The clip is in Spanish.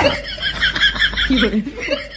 Gracias.